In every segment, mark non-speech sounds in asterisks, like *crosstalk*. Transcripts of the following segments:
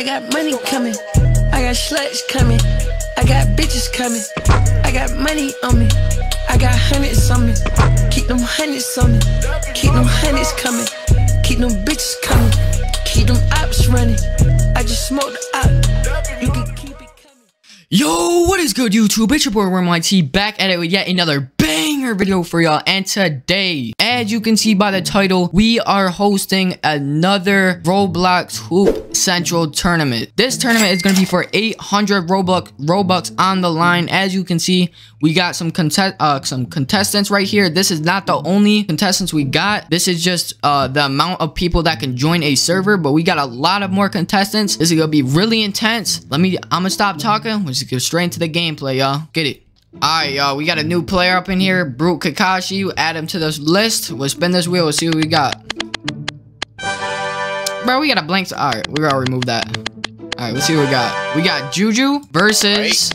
I got money coming. I got sluts coming. I got bitches coming. I got money on me. I got hundreds on me. Keep them hundreds on me. Keep them hundreds coming. Keep them bitches coming. Keep them ops running. I just smoked the op. You can keep it coming. Yo, what is good YouTube? It's your boy WormYT back at it with yet another banger video for y'all. And today, as you can see by the title, we are hosting another Roblox Hoop Central tournament. This tournament is going to be for 800 Roblox Robux on the line. As you can see, we got some contest uh, some contestants right here. This is not the only contestants we got. This is just uh, the amount of people that can join a server, but we got a lot of more contestants. This is going to be really intense. Let me, I'm to stop talking. Just go straight into the gameplay, y'all. Get it. Alright, y'all, we got a new player up in here, Brute Kakashi. We'll add him to this list. We'll spin this wheel, we'll see what we got. Bro, we got a blank. Alright, we gotta remove that. Alright, let's see what we got. We got Juju versus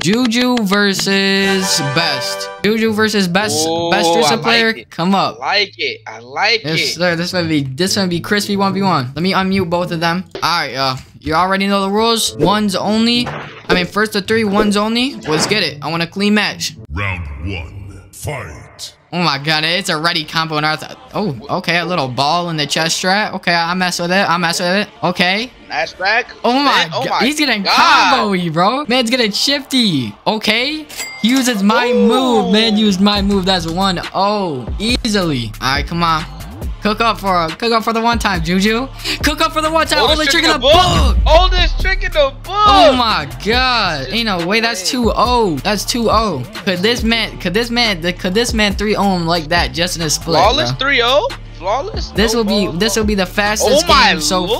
Juju versus Best. Juju versus Best Ooh, Best I like player. it. Come I up. like it. I like Yes, it. sir. This gonna be this gonna be crispy one v one. Let me unmute both of them. All right, uh, you already know the rules. Ones only. I mean, first to three, ones only. Let's get it. I want a clean match. Round one, fight. Oh my god, it's a ready combo and Earth. Oh, okay, a little ball in the chest strap. Okay, I mess with it. I mess with it. Okay. Smash back. Oh my Spin. Oh god, my he's getting God. combo bro. Man's getting shifty. Okay. He uses my Ooh. move. Man used my move. That's one. Oh, easily. All right, come on. Cook up for cook up for the one time, Juju. Cook up for the one time. Oh, Oldest trick trick in the book. Oldest trick in the oh book. Oh my god. Ain't no way that's 2-0. That's 2-0. Could this man could this man could this man 3-0 him like that just in a split, Flawless bro? 3-0. Flawless. This No will be ball. this will be the fastest Oh my game so far.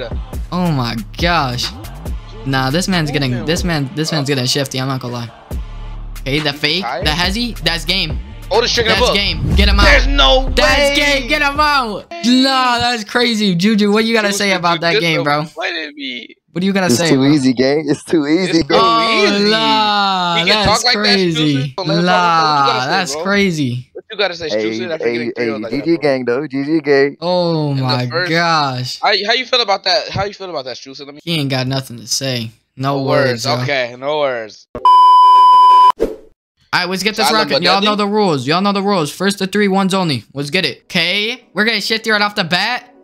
lord. Oh my gosh. Nah, this man's getting this man this man's getting shifty, I'm not gonna lie. Okay, the fake, the hezzy, that's game. Oldest trick in the That's book. game. Get him out. There's no way. That's game. Get him out. Nah, that's crazy. Juju, what you gotta say about that game, bro? Disappointed me. What do you gotta It's say? too bro? easy, gang. It's too easy. It's too Oh, easy. nah, that's talk like crazy. Juicy? Let him talk about what you Nah, say, that's crazy. What you gotta say, Hey, Juicy, after hey, getting hey, 3-0 like GG bro? gang though. GG gang. Oh the my first- gosh. How, how you feel about that? How you feel about that, Juicy? Let me. He ain't got nothing to say. No, words. yo. Okay, no words. All right, let's get this Silent rocking. Y'all know the rules. Y'all know the rules. First to three, ones only. Let's get it. Okay, we're gonna shift you right off the bat.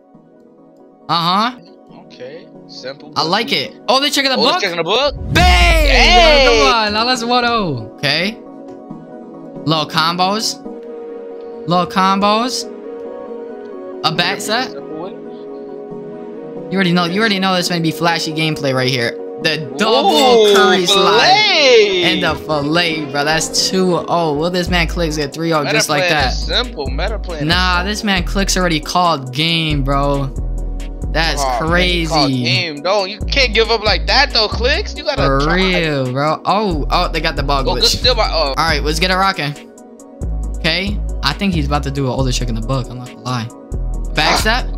Uh huh. Okay, simple. I like it. Oh, they're checking the Oldest book. trick in the book. Bang! Hey! Yo, come on, now let's 1-0. Okay. Little combos. Little combos. A back set. You already know. You already know this gonna be flashy gameplay right here. The double Ooh, curry slide. filet. And the fillet, bro. That's 2-0. Will this man clicks at 3-0 just like that? Simple meta plan. Nah, this man clicks already called game, bro. That's oh, man, called crazy. Game, no, you can't give up like that though. Clicks, you gotta For try. real, bro. Oh, oh, they got the ball Oh, good glitch. still by. Oh, All right, let's get it rocking. Okay, I think he's about to do an older trick in the book. I'm not gonna lie. Backstep?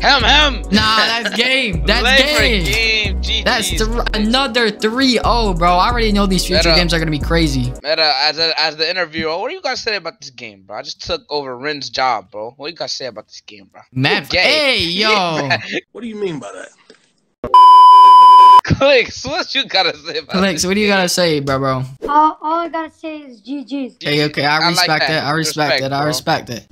Hem hem. Nah, that's game. *laughs* That's Late game. game. GG's. That's th another 3-0, bro. I already know these future Meta. games are gonna be crazy. Meta, as a, as the interviewer, what do you guys say about this game, bro? I just took over Ryn's job, bro. What do you guys say about this game, bro? Matt, gay. hey, *laughs* yo. What do you mean by that? Clicks, what you gotta say about Alex, this what do you game? gotta say, bro, bro? All, all I gotta say is GG's. Okay, okay, I I like respect that. it. I respect, Respect, it. I bro. respect it.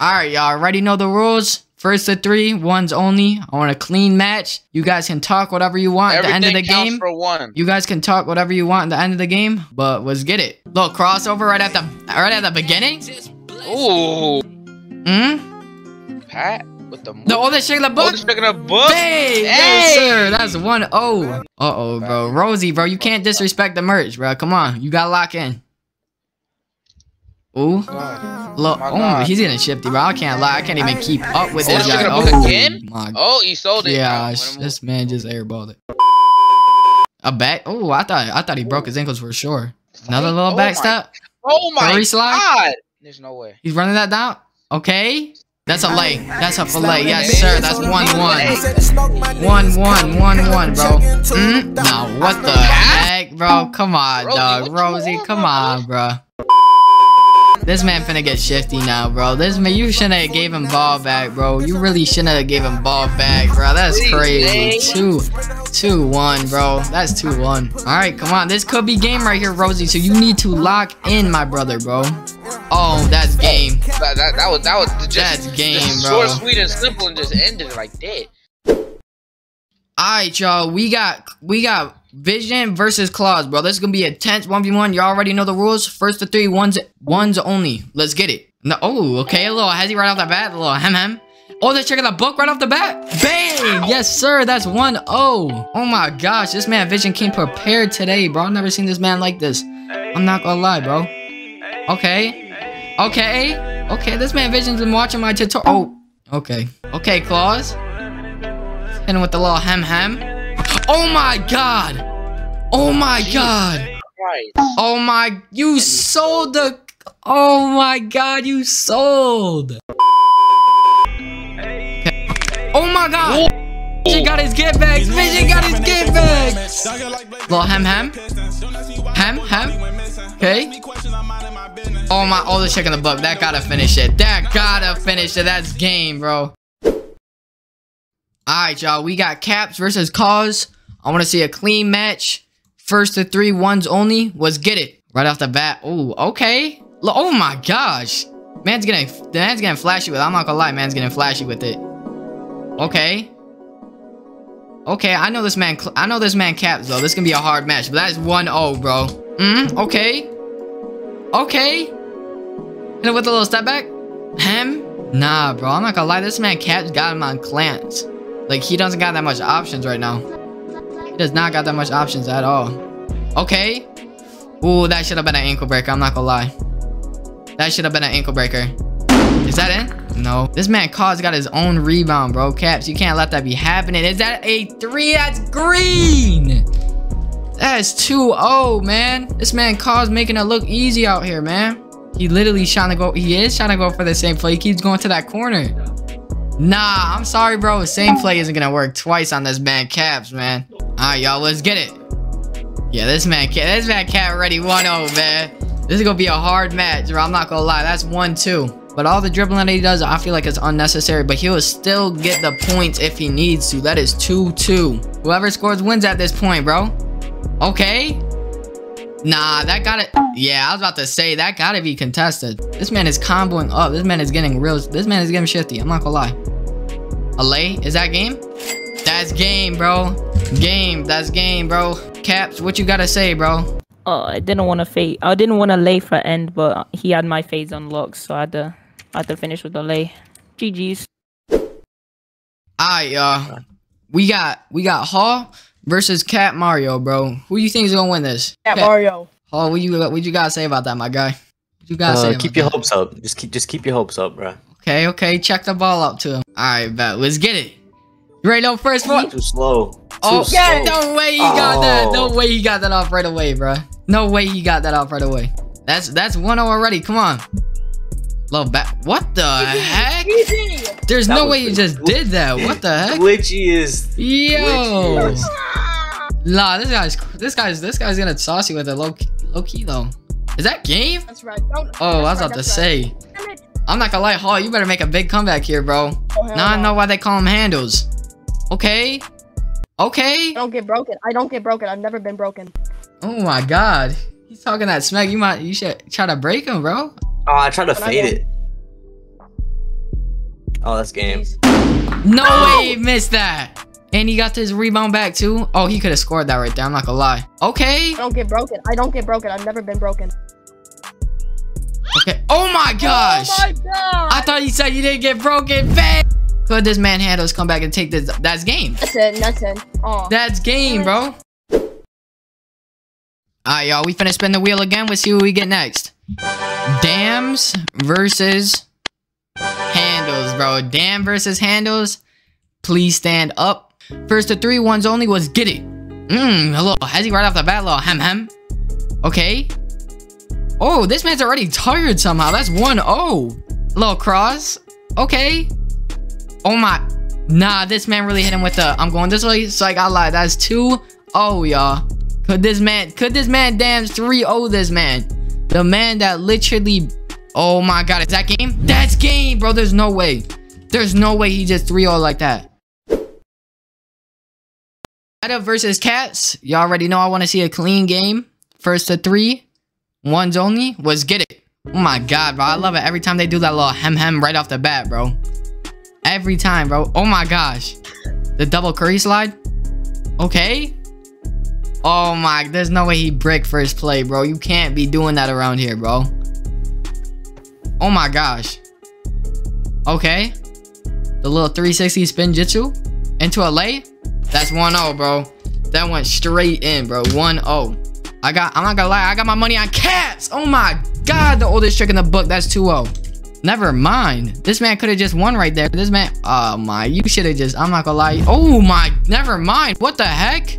All right, y'all already know the rules. First to three, ones only. I want a clean match. You guys can talk whatever you want at the end of the counts game. for one. You guys can talk whatever you want at the end of the game, but let's get it. Little crossover right at the right at the beginning. Ooh, Hmm. Pat with the The oldest trick in the Oh, book. picking up book. Hey, Hey! sir. That's one oh. Uh oh, bro. Rosie, bro, you can't disrespect the merch, bro. Come on, you gotta lock in. Ooh. Look, oh, he's getting shifty, bro. I can't lie. I can't even keep up with this Oh, guy. Oh, again? my Oh, he sold it. Oh, this man just airballed it. A back? Oh, I thought I thought he broke his ankles for sure. Another little Oh back step. Oh my slide? god! There's no way. He's running that down. Okay, that's a lay. That's a fillet. Yes, sir. That's one one. One one one one, bro. Mm? Now what the heck, bro? Come on, dog. Rosie, come on, bro. This man finna get shifty now, bro. This man, you shouldn't have gave him ball back, bro. You really shouldn't have gave him ball back, bro. That's crazy. Two, two, one, bro. That's two, one. All right, come on. This could be game right here, Rosie. So you need to lock in, my brother, bro. Oh, that's oh, game. That, that, that was that was just That's game, just bro. Short, sweet, and simple, and just ended like that. Alright, y'all. We got we got Vision versus Claws, bro. This is gonna be a tense 1v1. Y'all already know the rules. First to three, ones ones only. Let's get it. No, oh, okay. A little hezzy right off the bat. A little hem hem. Oh, they're checking the book right off the bat. Bang! Yes, sir. That's 1-0. Oh my gosh. This man Vision came prepared today, bro. I've never seen this man like this. I'm not gonna lie, bro. Okay. Okay. Okay, this man Vision's been watching my tutorial. Oh, okay. Okay, Claws. Hitting with the little hem hem. Oh my god! Oh my god! Right. Oh my, you sold the. Oh my god, you sold! Oh my god! Vision got his get back! Vision got his get back! Little hem hem. Hem hem. Okay. Oh my, oh the check in the book. That gotta finish it. That gotta finish it. That's game, bro. Alright, y'all. We got Caps versus Cause. I want to see a clean match. First to three ones only. Was get it. Right off the bat. Oh, okay. Oh my gosh. Man's getting the man's getting flashy with it. I'm not gonna lie, man's getting flashy with it. Okay. Okay, I know this man. I know this man caps though. This can be a hard match, but that is 1-0, bro. Mm, okay. Okay. Hit it with a little step back. Hem? Nah, bro. I'm not gonna lie. This man caps got him on clans. Like he doesn't got that much options right now. He does not got that much options at all. Okay. Ooh, that should have been an ankle breaker. I'm not gonna lie. That should have been an ankle breaker. Is that in? No. This man Cause got his own rebound, bro. Caps, you can't let that be happening. Is that a three? That's green. That is 2-0, man. This man Cause making it look easy out here, man. He literally trying to go. He is trying to go for the same play. He keeps going to that corner. Nah, I'm sorry, bro. Same play isn't gonna work twice on this man Caps, man. Alright, y'all, let's get it. Yeah, this man Cap, this man Cat already 1-0, man. This is gonna be a hard match, bro. I'm not gonna lie. That's 1-2. But all the dribbling that he does, I feel like it's unnecessary. But he'll still get the points if he needs to. That is 2-2. Whoever scores wins at this point, bro. Okay. Nah, that gotta... Yeah, I was about to say, that gotta be contested. This man is comboing up. This man is getting real... This man is getting shifty. I'm not gonna lie. A lay? Is that game? That's game, bro. Game. That's game, bro. Caps, what you gotta say, bro? Oh, I didn't want to fade. I didn't want to lay for end, but he had my fades unlocked, so I had to, I had to finish with the lay. GG's. Alright, y'all. We got we got Hall versus Cat Mario, bro. Who you think is gonna win this? Cat Mario. Hall, what you what you gotta say about that, my guy? What you gotta? Uh, about keep that? your hopes up. Just keep just keep your hopes up, bro. Okay, okay. Check the ball up to him. Alright, bet. Let's get it. You ready to first one? Too slow. Too Oh, slow. no way he got that. No Oh. way he got that off right away, bro. No way he got that off right away. That's that's 1-0 already. Come on. Love back. What the heck? Easy. There's That no way you just did that. What the heck? Glitchy is. Yo. glitchy Nah, this guy's this guy's this guy's gonna saucy with a low key, low key though. Is that game? That's right. Don't, Oh, I was about right, to say. right. I'm not gonna lie, Hall. You better make a big comeback here, bro. Oh, hell Now I know why they call him handles. Okay. Okay. I don't get broken. I don't get broken. I've never been broken. Oh my god. He's talking that smack. You might you should try to break him, bro. Oh, I tried to But fade it. Oh, that's game. No way he missed that. And he got this rebound back too. Oh, he could have scored that right there. I'm not gonna lie. Okay. I don't get broken. I don't get broken. I've never been broken. Okay. Oh my oh gosh. Oh my god. I thought you said you didn't get broken. Bang. Could this man handles come back and take this? That's game. That's it. That's it. Oh. That's game, bro. Alright, y'all. We finna spin the wheel again. Let's see what we get next. Dams versus handles, bro. Dam versus handles. Please stand up. First to three ones only was it. Mmm, a little hezzy right off the bat, little hem hem. Okay. Oh, this man's already tired somehow. That's 1-0. Little cross. Okay. Oh my. Nah, this man really hit him with the I'm going this way, so I got lie. That's 2 Oh y'all. Could this man could this man dance 3-0 this man? The man that literally Oh my god, is that game? That's game, bro. There's no way. There's no way he just 3-0 like that. Meta versus Cats. Y'all already know I want to see a clean game. First to three. Ones only. Was get it. Oh my god, bro. I love it every time they do that little hem hem right off the bat, bro. Every time, bro. Oh my gosh. The double curry slide. Okay. Oh my, there's no way he brick first play, bro. You can't be doing that around here, bro. Oh my gosh. Okay. The little 360 spin jitsu into a lay. That's 1-0, bro. That went straight in, bro. 1-0. I got, I'm not gonna lie, I got my money on cats. Oh my god, the oldest trick in the book. That's 2-0. Never mind. This man could have just won right there. This man, oh my, you should have just, I'm not gonna lie. Oh my, never mind. What the heck?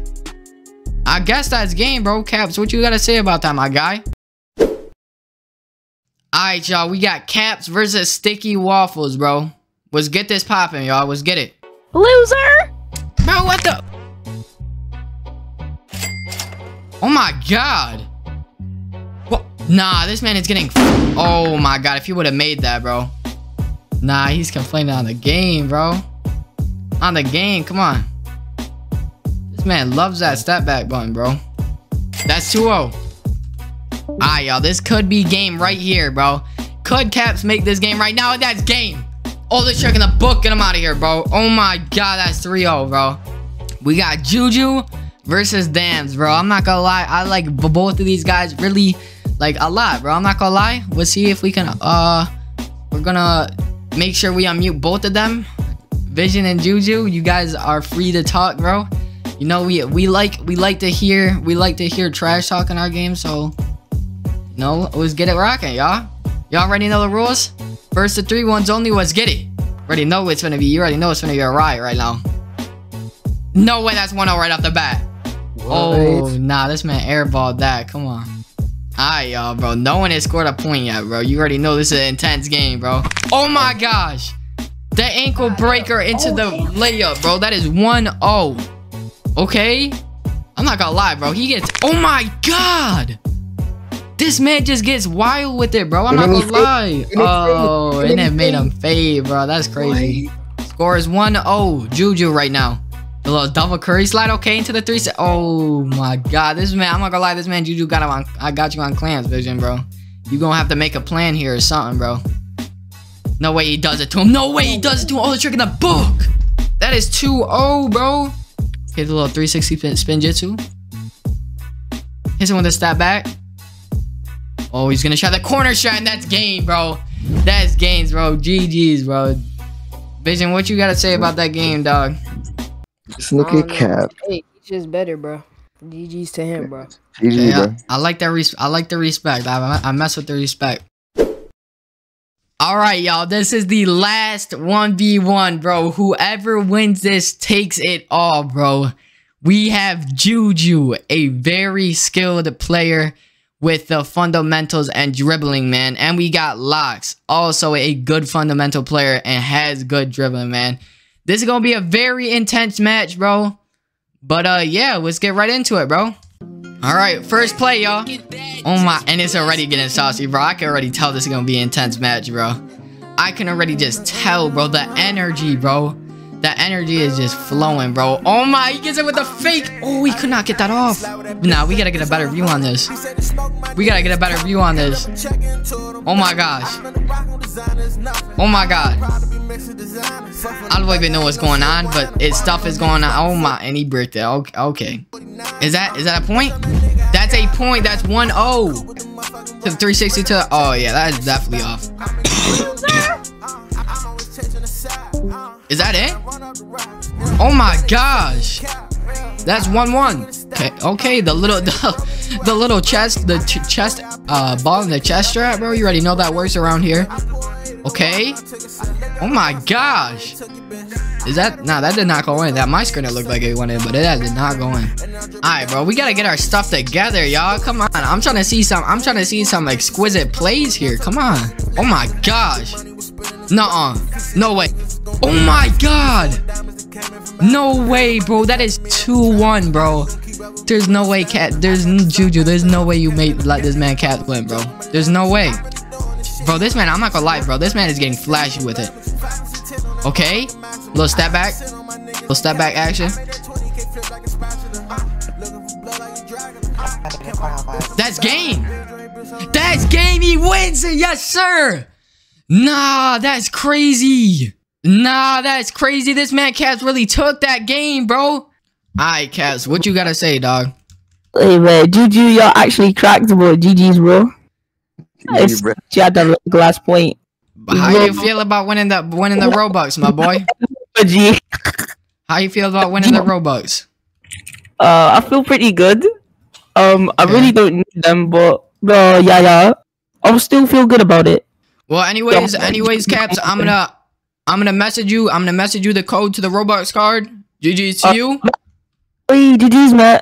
I guess that's game, bro. Caps, what you gotta say about that, my guy? Alright, y'all. We got Caps versus Sticky Waffles, bro. Let's get this popping, y'all. Let's get it. Loser! Bro, what the? Oh my god. What? Nah, this man is getting... Oh my god, if he would have made that, bro. Nah, he's complaining on the game, bro. On the game, come on. This man loves that step back button, bro. That's 2-0. Alright, y'all. This could be game right here, bro. Could Caps make this game right now? That's game. Oh, they're checking the book. Get him out of here, bro. Oh my god, that's 3-0, bro. We got Juju versus Dams, bro. I'm not gonna lie. I like both of these guys really, like, a lot, bro. I'm not gonna lie. We'll see if we can, uh, we're gonna make sure we unmute both of them. Vision and Juju, you guys are free to talk, bro. You know, we we like we like to hear we like to hear trash talk in our game, so you know, let's get it rocking, y'all. Y'all already know the rules? First to three ones only, let's get it. Already know it's gonna be, you already know it's gonna be a riot right now. No way that's 1-0 right off the bat. Oh, nah, this man airballed that. Come on. Alright, y'all, bro. No one has scored a point yet, bro. You already know this is an intense game, bro. Oh my gosh. The ankle breaker into the oh, layup, bro. That is 1-0. Okay? I'm not gonna lie, bro. He gets... Oh my god! This man just gets wild with it, bro. I'm not gonna lie. Oh, and it made him fade, bro. That's crazy. Score is 1-0. Juju right now. The little double curry slide, okay, into the three set. Oh my god, this man, I'm not gonna lie, this man Juju got him on. I got you on clans vision, bro. You gonna have to make a plan here or something, bro. No way he does it to him. No way he does it to him. Oh, the trick in the book. That is 2-0, bro. Okay, the little 360 spin, spin jitsu. Hits him with a step back. Oh, he's gonna try the corner shot, and that's game, bro. That's games, bro. GG's, bro. Vision, what you gotta say about that game, dog? Just look at Cap. Hey, he's just better, bro. GG's to him, bro. GG, Yeah, bro. I like that. Res- I like the respect. I, I mess with the respect. All right, y'all. This is the last one v one, bro. Whoever wins this takes it all, bro. We have Juju, a very skilled player with the fundamentals and dribbling, man. And we got Locks, also a good fundamental player and has good dribbling, man. This is gonna be a very intense match, bro. But uh, yeah, let's get right into it, bro. All right, first play, y'all. Oh my, and it's already getting saucy, bro. I can already tell this is gonna be an intense match, bro. I can already just tell, bro. The energy, bro. The energy is just flowing, bro. Oh my, he gets it with a fake. Oh, he could not get that off. Nah, we gotta get a better view on this. We gotta get a better view on this. Oh my gosh. Oh my god. I don't even know what's going on, but it stuff is going on. Oh my, and he bricked it. Okay. Is that is that a point? That's a point. That's 1-0. To the 360 to the, oh yeah, that is definitely off. is that it? Oh my gosh. That's 1-1. Okay, okay, the little *laughs* the, the little chest, the ch chest uh ball in the chest strap, bro. You already know that works around here. Okay. Oh my gosh. Is that nah that did not go in. That my screen it looked like it went in, but it did not go in. Alright, bro. We gotta get our stuff together, y'all. Come on. I'm trying to see some I'm trying to see some exquisite plays here. Come on. Oh my gosh. Nuh-uh. No way. Oh my god. No way, bro. That is 2-1, bro. There's no way, Cat. There's Juju. There's no way you made let this man Cat win, bro. There's no way. Bro, this man, I'm not gonna lie, bro. This man is getting flashy with it. Okay. Little step back. Little step back action. That's game. That's game. He wins it. Yes, sir. Nah, that's crazy. Nah, that's crazy. This man Caps really took that game, bro. Alright, Caps, what you gotta say, dog? Hey man, GG, y'all actually cracked about GG's, bro. It's, bro. she had the last point. How you feel about winning the winning the Robux, my boy? G. How you feel about winning the Robux? Uh, I feel pretty good. Um, I really don't need them, but uh, yeah, yeah, I'll still feel good about it. Well, anyways, anyways, Caps, I'm gonna I'm gonna message you. I'm gonna message you the code to the Robux card. GG's to you. Hey, GG's, man.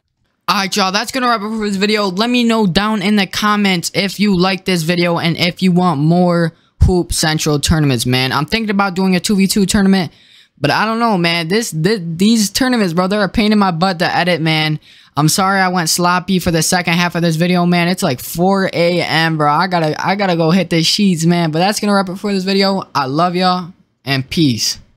Alright, y'all, that's gonna wrap up for this video. Let me know down in the comments if you like this video and if you want more Hoop Central tournaments, man. I'm thinking about doing a 2v2 tournament, but I don't know, man. This, this These tournaments, bro, they're a pain in my butt to edit, man. I'm sorry I went sloppy for the second half of this video, man. It's like 4 a.m., bro. I gotta, I gotta go hit the sheets, man. But that's gonna wrap up for this video. I love y'all, and peace.